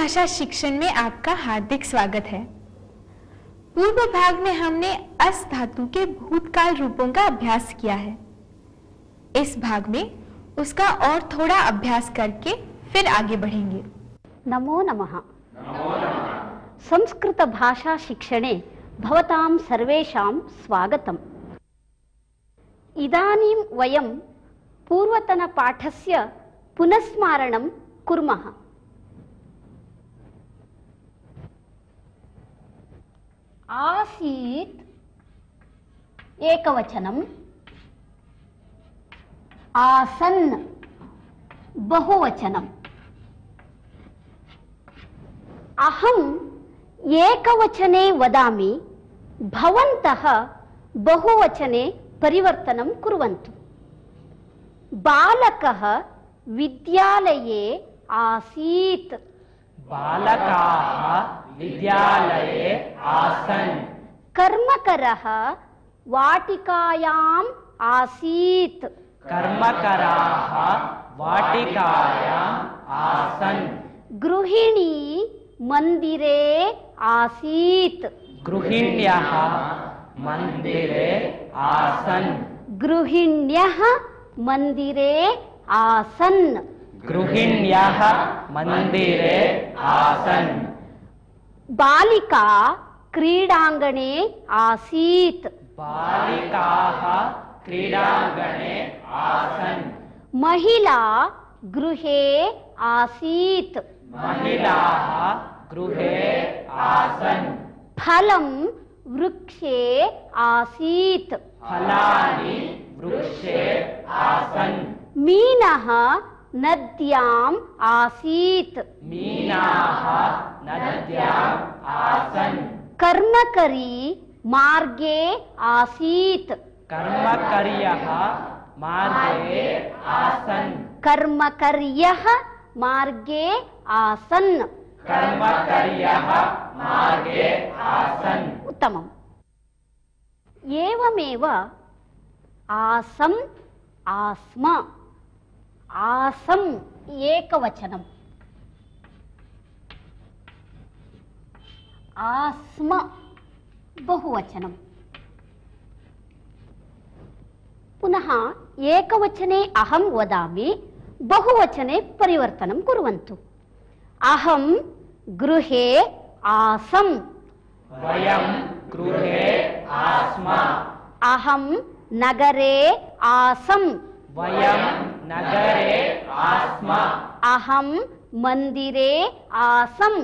भाषा शिक्षण में आपका हार्दिक स्वागत है। पूर्व भाग में हमने अस धातु के भूतकाल रूपों का अभ्यास किया है। इस भाग में उसका और थोड़ा अभ्यास करके फिर आगे बढ़ेंगे। नमो नमः। संस्कृत संस्कृतभाषाशिक्षणे भवतां सर्वेषां स्वागतम्। इदानीं वयं पूर्वतनपाठस्य पुनस्मारणं कुर्मः। आसीत् एकवचनम्। आसन् बहुवचनम्। अहम् एकवचने वदामि भवन्तः बहुवचने परिवर्तनं कुर्वन्तु। बालकः विद्यालये आसीत्। बालकाः विद्यालये आसन्। कर्मकरः वाटिकायाम् आसीत्। कर्मकराः वाटिकायाम् आसन्। गृहिणी मन्दिरे आसीत्। गृहिण्यः मन्दिरे आसन्। गृहिण्यः मन्दिरे आसन्। गृहिण्यः मन्दिरे आसन्। बालिका क्रीडाङ्गणे आसीत्। बालिकाः क्रीडाङ्गणे आसन्। महिला गृहे आसीत्। महिलाः गृहे आसन्। फलं वृक्षे आसीत्। फलानि वृक्षे आसन्। मीनः नद्याम् आसीत्। मीनाः नद्याम् आसन्। कर्मकरी मार्गे आसीत्। कर्मकर्यः मार्गे आसन्। कर्मकर्यः मार्गे आसन्। कर्मकर्यः मार्गे आसन्। उत्तमम्। एवमेव आसम् आस्म। आसम् एकवचनम् आस्म बहुवचनम् पुनः एकवचने अहं वदामि बहुवचने परिवर्तनं कुर्वन्तु अहं गृहे आसम् वयं गृहे आस्म अहं नगरे आसम् वयं नगरे आस्म। अहं मन्दिरे आसम्।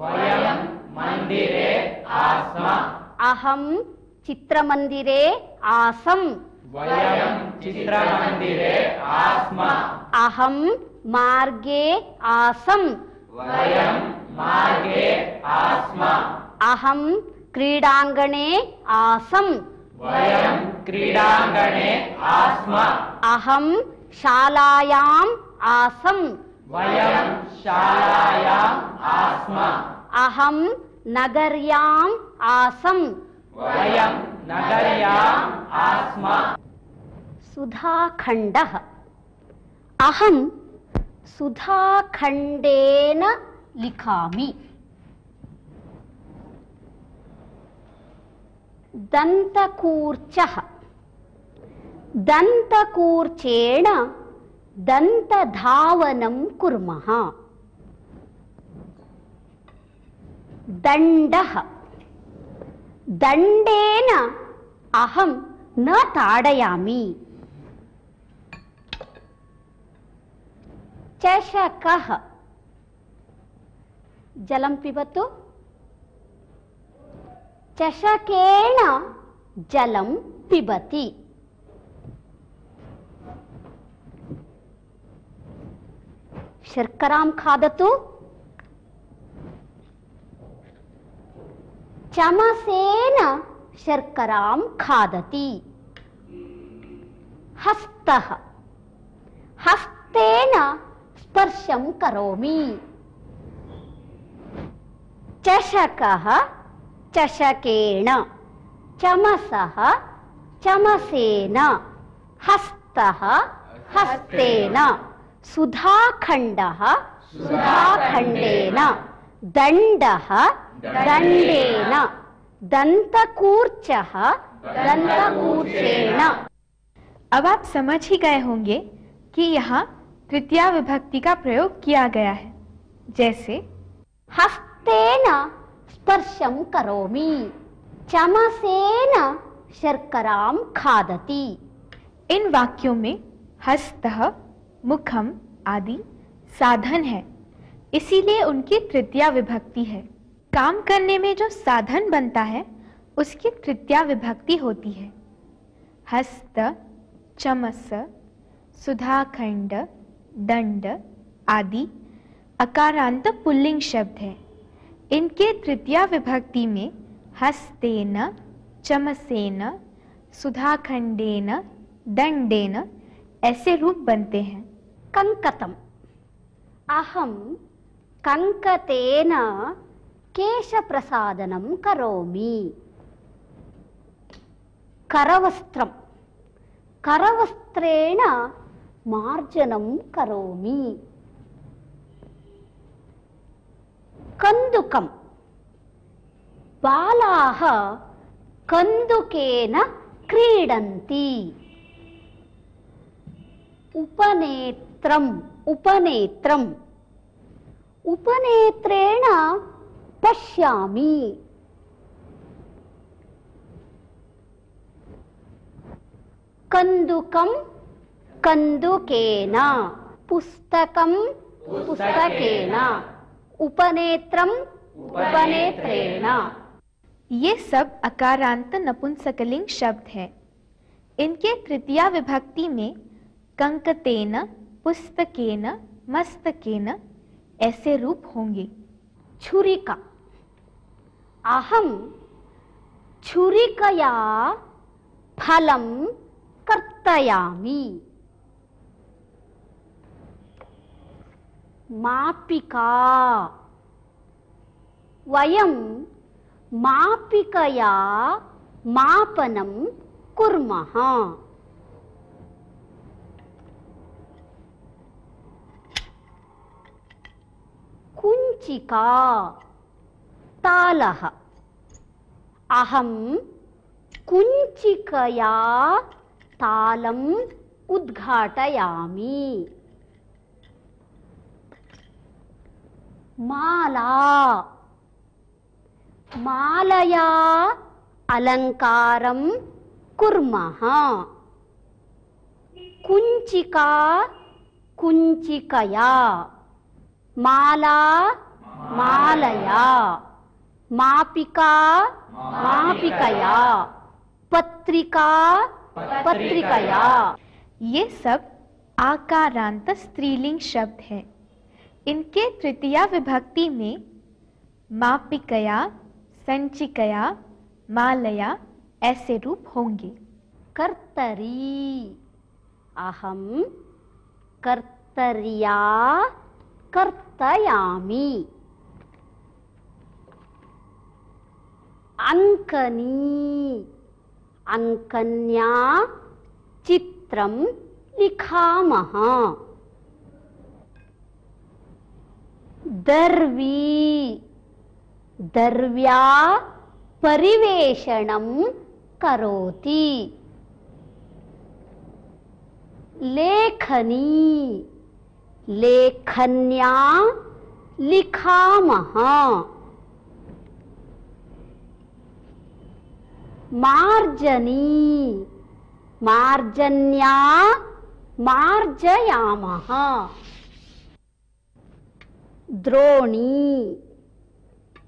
वयं मन्दिरे आस्म। अहं चित्रमन्दिरे आसम्। वयं चित्रमन्दिरे आस्म। अहं मार्गे आसम्। वयं मार्गे आस्म। अहं क्रीडाङ्गणे आसम्। वयं क्रीडाङ्गणे आस्म। अहं शालायाम् आसम्। वयं शालायाम् आस्म। अहं नगर्याम् आसम्। वयं नगर्याम् आस्म। सुधाखण्डः। अहं सुधाखण्डेन लिखामि। दन्तकूर्चः दन्तकूर्चेण दन्तधावनं कुर्मः दण्डः दण्डेन अहं न ताडयामि चषकः जलं पिबतु चषकेण जलं पिबति शर्करां खादतु। चमसेन शर्करां खादति। हस्तः। हस्तेन स्पर्शं करोमि। चषकः, चषकेण। चमसः, चमसेन। हस्तः, हस्तेन। सुधाखण्डः सुधाखण्डेन दण्डः दण्डेन दन्तकूर्चः दन्तकूर्चेण अब आप समझ ही गए होंगे कि यहाँ तृतीया विभक्ति का प्रयोग किया गया है। जैसे हस्तेन स्पर्शं करोमि चमसेन शर्करां खादति। इन वाक्यों में हस्तः मुखम आदि साधन है। इसीलिए उनकी तृतीया विभक्ति है। काम करने में जो साधन बनता है, उसकी तृतीया विभक्ति होती है। हस्त, चमस, सुधाखंड, दंड आदि अकारांत पुल्लिंग शब्द है। इनके तृतीया विभक्ति में हस्तेन, चमसेन, सुधाखंडेन, दंडेन ऐसे रूप बनते हैं। कङ्कतम् अहं कङ्कतेन केशप्रसादनं करोमि करवस्त्रं करवस्त्रेण मार्जनं करोमि कन्दुकं बालाः कन्दुकेन क्रीडन्ति उपनेत्रम् उपनेत्रम्। उपनेत्रेण पश्यामि। कन्दुकं कन्दुकेन पुस्तकं पुस्तकेन। उपनेत्रम् उपनेत्रेण। ये सब अकारांत नपुंसकलिंग शब्द हैं। इनके तृतीया विभक्ति में कंकतेन पुस्तकेन, मस्तकेन ऐसे रूप होंगे। छुरिका अहं छुरिकया फलं कर्तयामि। मापिका। वयं मापिकया मापनं कुर्मः। कुञ्चिका तालः अहं कुञ्चिकया तालम् उद्घाटयामि माला मालया अलङ्कारं कुर्मः कुञ्चिका कुञ्चिकया माला मालया। मापिका। मापिकया। पत्रिका। पत्रिकया। ये सब आकारांत स्त्रीलिंग शब्द हैं। इनके तृतीया विभक्ति में मापिकया, संचिकया, मालया ऐसे रूप होंगे। कर्तरी। अहम कर्तरिया कर्तयामि। अङ्कनी अङ्कन्या चित्रं लिखामः दर्वी दर्व्या परिवेषणं करोति लेखनी लेखन्या लिखामः मार्जनी। मार्जन्या मार्जयामः। द्रोणी।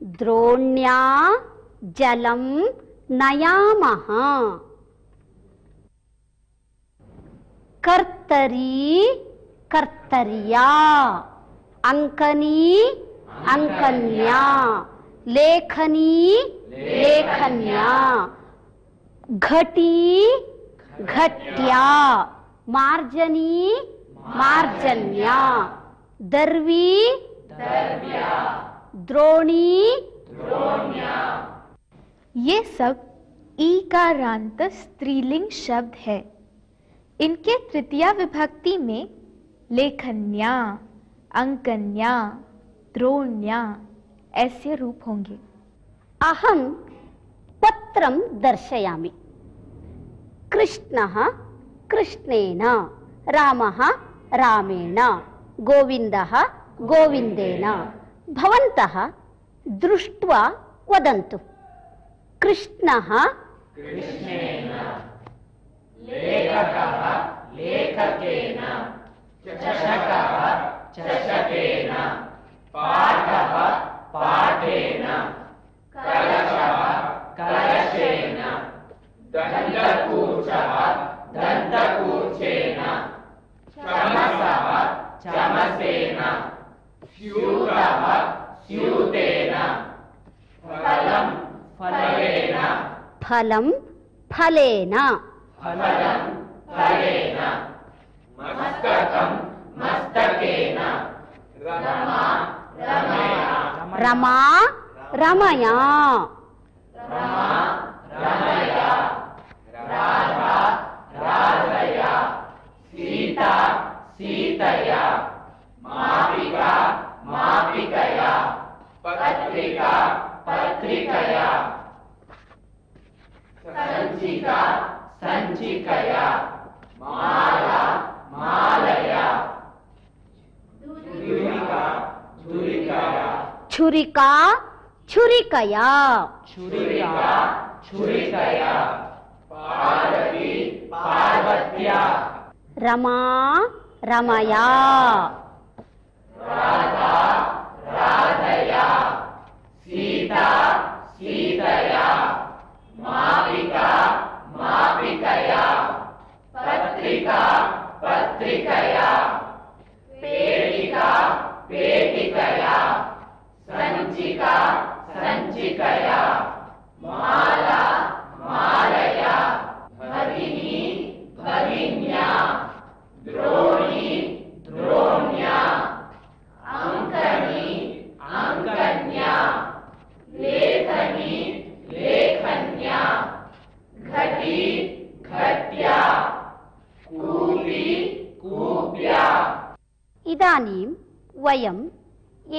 द्रोण्या जलं नयामः। कर्तरी कर्तर्या। अंकनी अङ्कन्या। लेखनी लेखन्या। घटी घट्या मार्जनी मार्जन्या दर्वी द्रोणी ये सब ईकारांत स्त्रीलिंग शब्द है। इनके तृतीय विभक्ति में लेखन्या अंकन्या द्रोण्या ऐसे रूप होंगे। अहम पत्रं दर्शयामि। कृष्णः कृष्णेन रामः रामेण गोविन्दः गोविन्देन। भवन्तः दृष्ट्वा वदन्तु। कृष्णः पाठेन कलशः कलशेन। दन्तकूचः दन्तकूचेन चमसः चमसेन। स्यूतः स्यूतेन। फलं फलेन। फलं फलेन। फलं फलेन। मस्तकं मस्तकेन। रमा रमया। रमा रमया। रमा रमया। सीतया मापिका मापिकया पत्रिका पत्रिकया। सञ्चिका सञ्चिकया माला मालया। दुरिका दुरिकया छुरिका छुरिकया। छुरिका छुरिकया। पार्वती पार्वत्या। रमा रमया राधा राधया सीता सीतया मापिका मापिकया पत्रिका पत्रिकया पेटिका पेटिकया सञ्चिका सञ्चिकया माला मालया भगिनी भगिन्या द्रोणी द्रोण्या अङ्कनी अङ्कन्या लेखनी लेखन्या घटी घट्या कूपी कूप्या इदानीं वयम्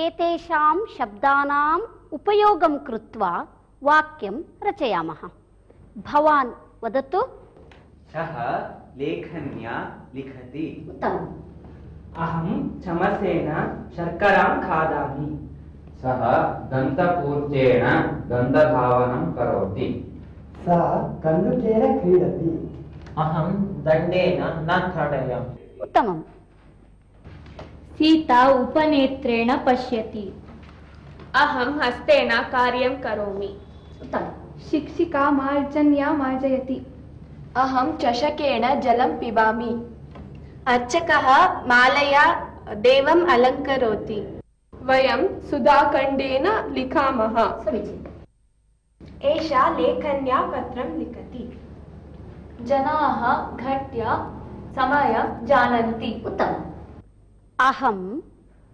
एतेषां शब्दानाम् उपयोगं कृत्वा वाक्यं रचयामः। भवान् वदतु। सः लेखन्या लिखति। उत्तमम्। अहं चमसेन शर्करां खादामि। सः दन्तपूर्तेन गन्धधावनं करोति। सा कन्दुकेन क्रीडति। अहं दण्डेन न ताडयामि उत्तमम्। सीता उपनेत्रेण पश्यति। अहं हस्तेन कार्यं करोमि। शिक्षिका मार्जन्या मार्जयति अहं चषकेण जलं पिबामि। अर्चकः मालया देवम् अलङ्करोति। वयं सुधाखण्डेन लिखामः। एषा लेखन्या पत्रं लिखति। जनाः घट्या समयं जानन्ति। उत्तमम्। अहं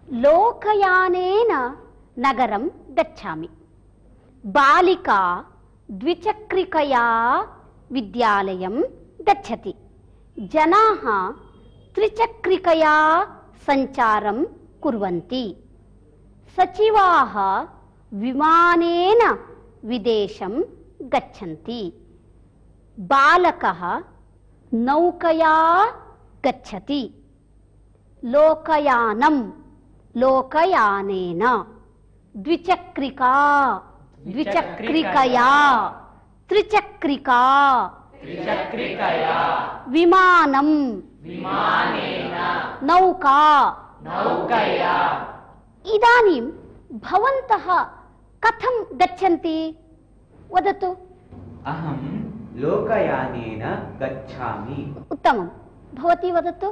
लोकयानेन नगरं गच्छामि। बालिका द्विचक्रिकया विद्यालयं गच्छति। जनाः त्रिचक्रिकया सञ्चारं कुर्वन्ति। सचिवाः विमानेन विदेशं गच्छन्ति। बालकः नौकया गच्छति। लोकयानं लोकयानेन द्विचक्रिका द्विचक्रिकया त्रिचक्रिका त्रिचक्रिकया विमानं विमानेन नौका नौकया इदानीं भवन्तः कथं गच्छन्ति वदतु अहं लोकयानेन गच्छामि उत्तमं भवती वदतु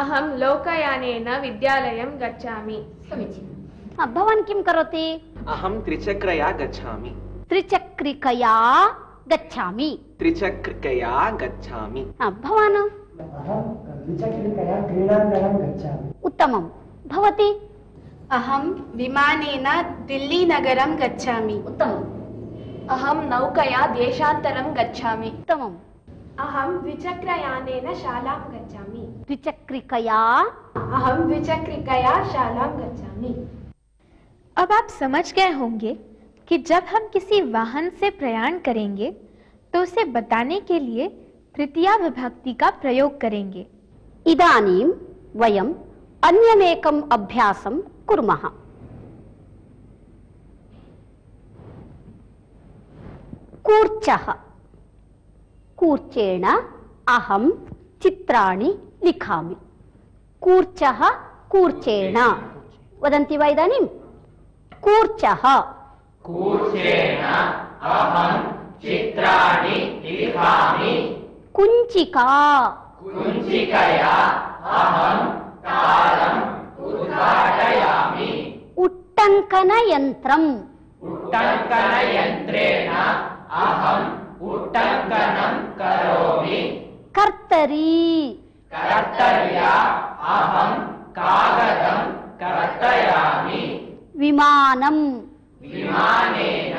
अहं लोकयानेन विद्यालयं गच्छामि हा, भवान् किं करोति? अहं त्रिचक्रया गच्छामि। त्रिचक्रिकया गच्छामि। त्रिचक्रिकया गच्छामि। हा, भवान्। उत्तमं। भवती? अहं विमानेन दिल्लीनगरं गच्छामि। उत्तमम्। अहं नौकया देशान्तरं गच्छामि। उत्तमम्। अहं द्विचक्रयानेन शालां गच्छामि। द्विचक्रिकया? अहं द्विचक्रिकया शालां गच्छामि। अब आप समझ गए होंगे कि जब हम किसी वाहन से प्रयाण करेंगे तो उसे बताने के लिए तृतीया विभक्ति का प्रयोग करेंगे। इदानीं वयम् अन्यमेकम् अभ्यासं कुर्मः। कूर्चः। कूर्चेण अहं चित्राणि लिखामि। कूर्चः कूर्चेण। वदन्ति वा इदानीं कूर्चः कूर्चेण अहं चित्राणि लिखामि कुञ्चिका कुञ्चिकया अहं तालम् उद्घाटयामि उट्टङ्कनयन्त्रम् उट्टङ्कनयन्त्रेण अहम् उट्टङ्कनं करोमि कर्तरी कर्तर्या अहं कागदं कर्तयामि विमानम्। विमानेन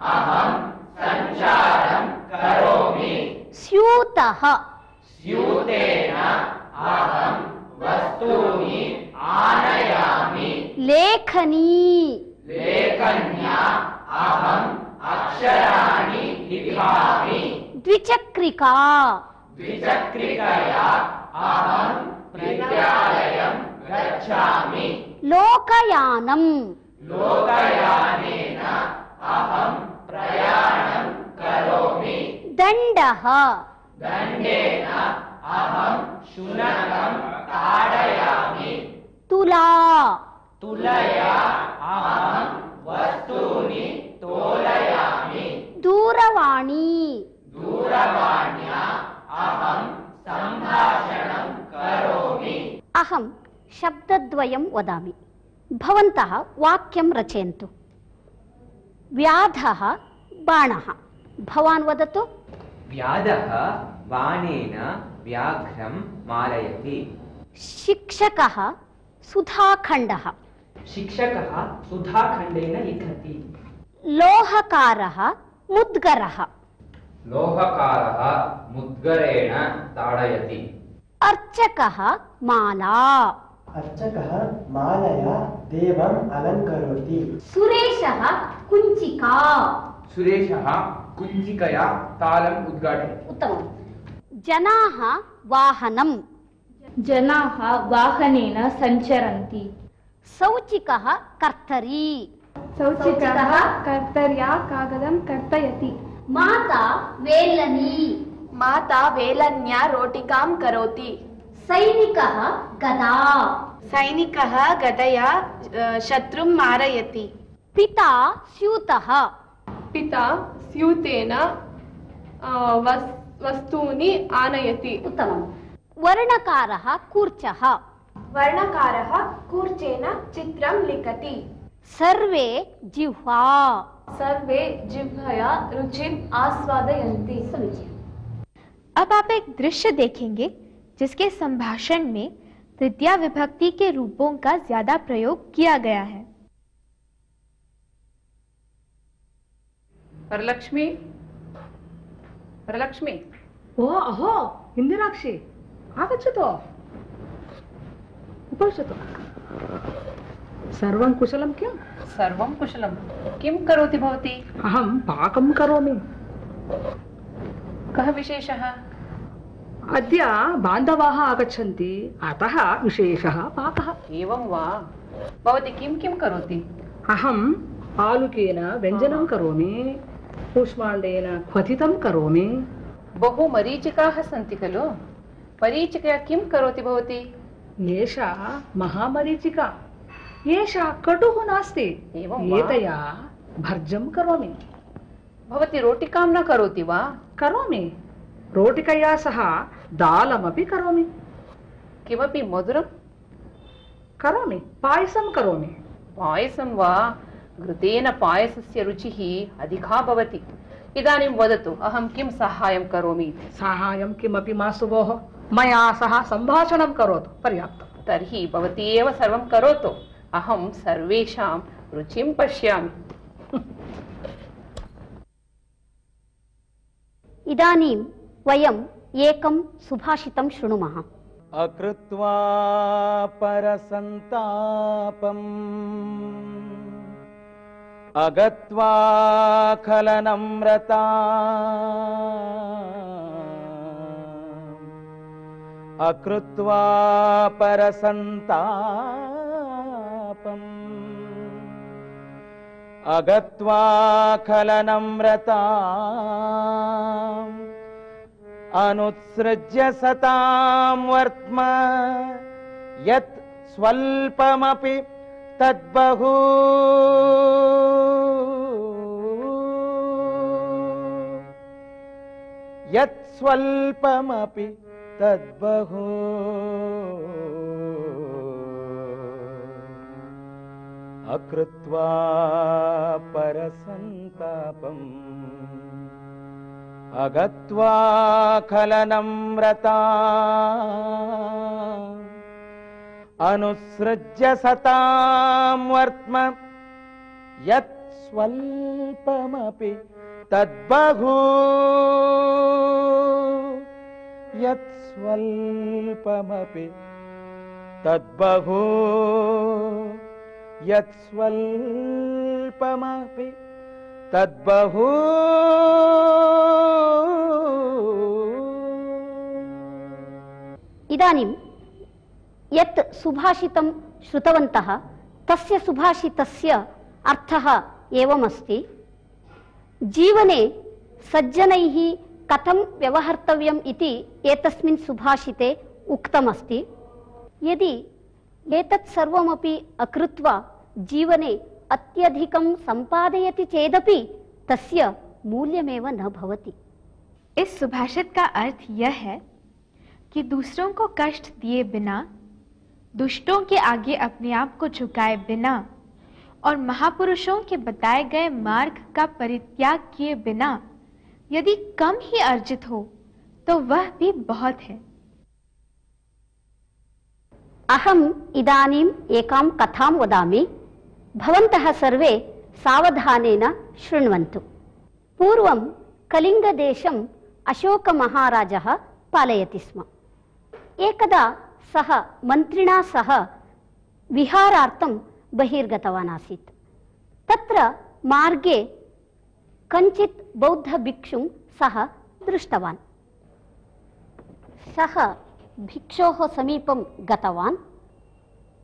अहं सञ्चारं करोमि। स्यूतः। स्यूतेन अहं वस्तूनि आनयामि। लेखनी। लेखन्या अहम् अक्षराणि लिखामि। द्विचक्रिका। द्विचक्रिकया अहं विद्यालयं गच्छामि लोकयानम्। लोकयानेन अहं प्रयाणं करोमि। दण्डः। दण्डेन अहं शुनकं ताडयामि। तुला। तुलया अहं वस्तूनि तोलयामि। दूरवाणी। दूरवाण्या अहं सम्भाषणं करोमि। अहं शब्दद्वयं वदामि। भवन्तः वाक्यं रचयन्तु। व्याधः बाणः। भवान् वदतु। व्याधः बाणेन व्याघ्रं मारयति शिक्षकः सुधाखण्डः। शिक्षकः सुधाखण्डेन लिखति। लोहकारः मुद्गरः। लोहकारः मुद्गरेण ताडयति। अर्चकः माला। अर्चकः मालया देवम् अलङ्करोति। सुरेशः कुञ्चिका। सुरेशः कुञ्चिकया तालम् उद्घाटयति। उत्तमम्। जनाः वाहनं जनाः वाहनेन सञ्चरन्ति। सौचिकः कर्तरी। सौचिकः कर्तर्या कागदं कर्तयति। माता वेलनी। माता वेलन्या रोटिकां करोति। सैनिकः गदा। सैनिकः गदया शत्रुं मारयति। पिता स्यूतः। पिता स्यूतेन वस् वस्तूनि आनयति। उत्तमम्। वर्णकारः कूर्चः। वर्णकारः कूर्चेन चित्रं लिखति। सर्वे जिह्वा। सर्वे जिह्वया रुचिम् आस्वादयन्ति। समीचीनम्। अब आप एक दृश्य देखेंगे। जिसके संभाषण में तृतीया विभक्ति के रूपों का ज़्यादा प्रयोग किया गया है। वरलक्ष्मी वरलक्ष्मी ओ अहो इन्दिराक्षि आगच्छतु। उपविशतु। सर्वं कुशलं किम्? सर्वं कुशलं। किं करोति भवती? अहं पाकं करोमि। कः विशेषः? अद्य बान्धवाः आगच्छन्ति। अतः विशेषः पाकः। एवं वा? भवती किं किं करोति? अहम् आलुकेन व्यञ्जनं करोमि कूष्माण्डेन क्वथितं करोमि। बहु मरीचिकाः सन्ति खलु। मरीचिकया किं करोति भवती? एषा महामरीचिका। एषा कटुः नास्ति। एतया भर्जं करोमि। भवती रोटिकां न करोति वा? करोमि। रोटिकया सह दालमपि करोमि। किमपि मधुरं? करोमि पायसं करोमि। पायसं वा? घृतेन पायसस्य रुचिः अधिका भवति। इदानीं वदतु अहं किं साहाय्यं करोमि इति? साहाय्यं किमपि मास्तु भोः मया सह सम्भाषणं करोतु पर्याप्तम् तर्हि भवती एव सर्वं करोतु। अहं सर्वेषां रुचिं पश्यामि। इदानीं वयम् एकं सुभाषितं शृणुमः। अकृत्वा परसन्तापम्। अगत्वाखलनम्रता अकृत्वा परसन्तापम्। अगत्वाखलनम्रता अनुत्सृज्य सतां वर्त्म यत् स्वल्पमपि तद्बहु। यत् स्वल्पमपि तद्बहु। अकृत्वा परसन्तापम् अगत्वा खलनम्रता अनुसृज्य सतां वर्त्म। यत् स्वल्पमपि तद्बहु। यत् स्वल्पमपि तद्बहु। यत् स्वल्पमपि तद्बहु इदानीं यत् सुभाषितं श्रुतवन्तः, तस्य सुभाषितस्य अर्थः एवमस्ति। जीवने सज्जनैः कथं व्यवहर्तव्यम् इति एतस्मिन् सुभाषिते उक्तमस्ति। यदि एतत् सर्वमपि अकृत्वा जीवने अत्यधिकं सम्पादयति चेदपि, तस्य मूल्यमेव न भवति। इस सुभाषित का अर्थ यह है कि दूसरों को कष्ट दिए बिना, दुष्टों के आगे अपने आप को झुकाए बिना और महापुरुषों के बताए गए मार्ग का परित्याग किए बिना यदि कम ही अर्जित हो तो वह भी बहुत है। अहम् इदानीम् एकां कथां वदामि। भवन्तः सर्वे सावधानेन पूर्वं कलिङ्गदेशम् अशोकमहाराजः पालयति स्म। एकदा सः मन्त्रिणा सह विहारार्थं बहिर्गतवान् आसीत् तत्र मार्गे कञ्चित् बौद्धभिक्षुं सः दृष्टवान्। सः भिक्षोः समीपं गतवान्।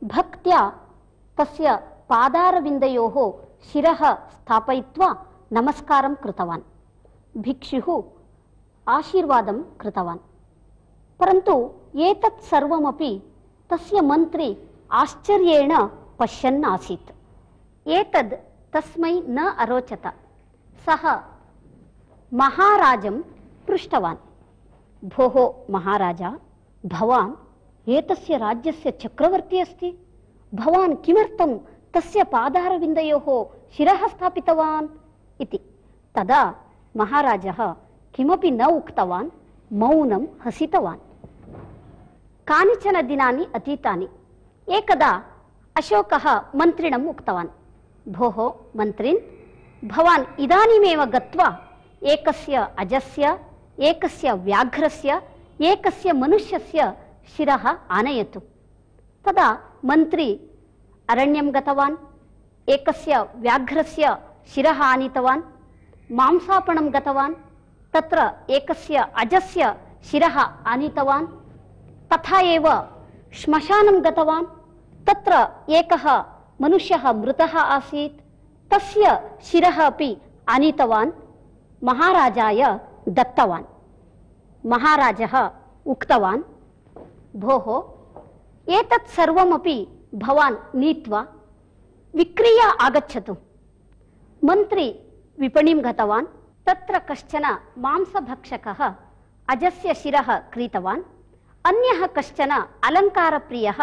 भक्त्या तस्य पादारविन्दयोः शिरः स्थापयित्वा नमस्कारं कृतवान्। भिक्षुः आशीर्वादं कृतवान्। परन्तु एतत् सर्वमपि तस्य मन्त्री आश्चर्येण पश्यन् आसीत्। एतद् तस्मै न अरोचत। सः महाराजं पृष्टवान्। भोः महाराजा, भवान् एतस्य राज्यस्य चक्रवर्ती अस्ति। भवान् किमर्थं तस्य पादारविन्दयोः शिरः स्थापितवान् इति। तदा महाराजः किमपि न उक्तवान्, मौनं हसितवान्। कानिचन दिनानि अतीतानि। एकदा अशोकः मन्त्रिणम् उक्तवान्। भोः मन्त्रिन्, भवान् इदानीमेव गत्वा एकस्य अजस्य, एकस्य व्याघ्रस्य, एकस्य मनुष्यस्य शिरः आनयतु। तदा मन्त्री अरण्यं गतवान्, एकस्य व्याघ्रस्य शिरः आनीतवान्, मांसापणं गतवान्, तत्र एकस्य अजस्य शिरः आनीतवान् तथा एव श्मशानं गतवान् तत्र एकः मनुष्यः मृतः आसीत् तस्य शिरः अपि आनीतवान् महाराजाय दत्तवान्। महाराजः उक्तवान् भोः एतत् सर्वमपि भवान् नीत्वा विक्रीय आगच्छतु। मन्त्री विपणिं गतवान् तत्र कश्चन मांसभक्षकः अजस्य शिरः क्रीतवान्। अन्यः कश्चन अलङ्कारप्रियः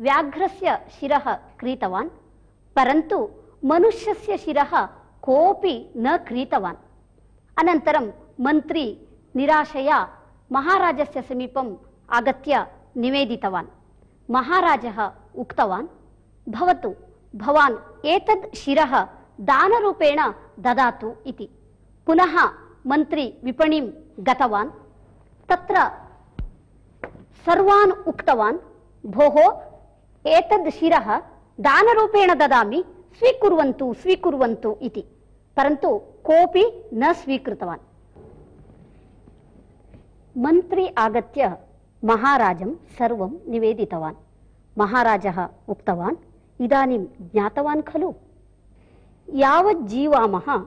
व्याघ्रस्य शिरः क्रीतवान्, परन्तु मनुष्यस्य शिरः कोऽपि न क्रीतवान्। अनन्तरं मन्त्री निराशया महाराजस्य समीपम् आगत्य निवेदितवान्। महाराजः उक्तवान्, भवतु, भवान् एतद् शिरः दानरूपेण ददातु इति। पुनः मन्त्री विपणिं गतवान्। तत्र सर्वान् उक्तवान् भोः एतद् शिरः दानरूपेण ददामि स्वीकुर्वन्तु स्वीकुर्वन्तु इति। परन्तु कोऽपि न स्वीकृतवान्। मन्त्री आगत्य महाराजं सर्वं निवेदितवान्। महाराजः उक्तवान् इदानीं ज्ञातवान् खलु। यावत् जीवामः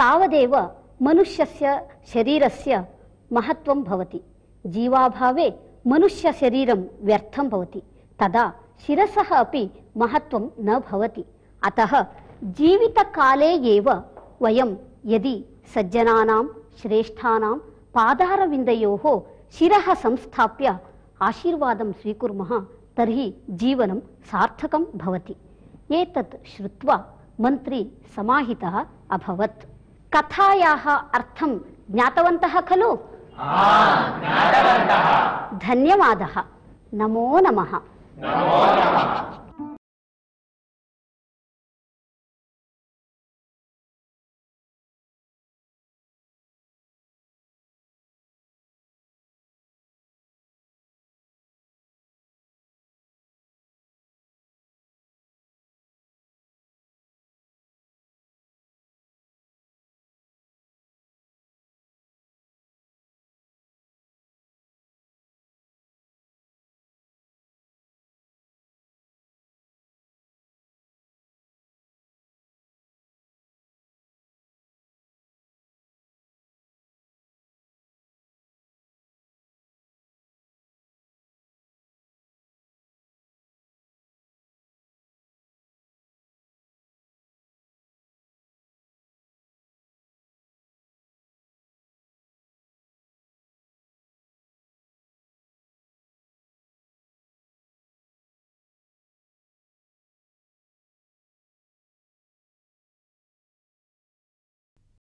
तावदेव मनुष्यस्य शरीरस्य महत्त्वं भवति। जीवाभावे मनुष्यशरीरं व्यर्थं भवति तदा शिरसः अपि महत्त्वं न भवति। अतः जीवितकाले एव वयं यदि सज्जनानां श्रेष्ठानां पादारविन्दयोः शिरः संस्थाप्य आशीर्वादं स्वीकुर्मः तर्हि जीवनं सार्थकं भवति। एतत् श्रुत्वा मन्त्री समाहितः अभवत्। कथायाः अर्थं ज्ञातवन्तः खलु धन्यवादः। नमो नमः। नमो नमः।